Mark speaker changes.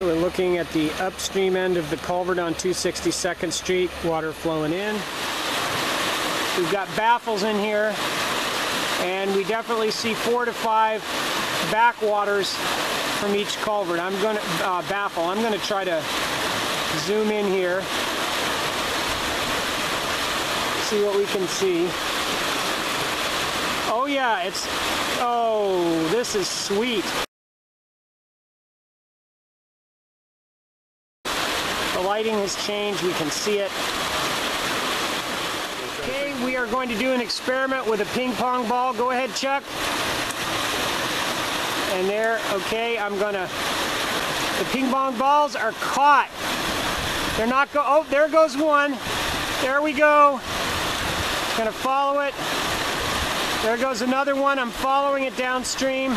Speaker 1: We're looking at the upstream end of the culvert on 262nd Street, water flowing in. We've got baffles in here, and we definitely see four to five backwaters from each culvert. I'm going to uh, baffle. I'm going to try to zoom in here, see what we can see. Oh yeah, it's, oh, this is sweet. The lighting has changed, we can see it. Okay, we are going to do an experiment with a ping pong ball. Go ahead, Chuck. And there, okay, I'm gonna, the ping pong balls are caught. They're not go, oh, there goes one. There we go. Gonna follow it. There goes another one. I'm following it downstream.